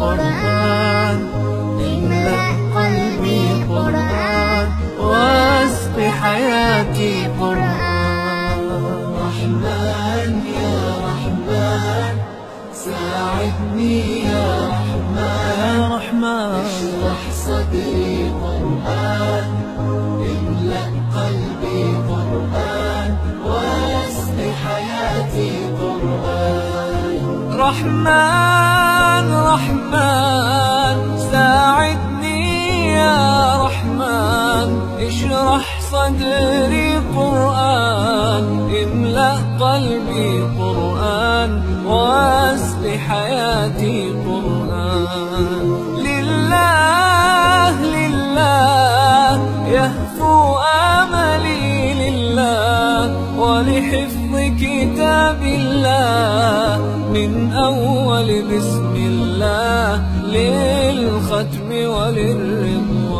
قرآن املأ قلبي قرآن. واسقي حياتي قرآن. رحمن يا رحمن. ساعدني يا رحمن. يا رحمن اشرح صدري قرآن. املأ قلبي قرآن. واسقي حياتي قرآن. رحمن رحمن ساعدني يا رحمن. اشرح صدري قرآن املأ قلبي قرآن واسق حياتي قرآن. لله لله يهفو آملي لله ولحفظ كتاب الله من أول بسم الله للختم وللرضا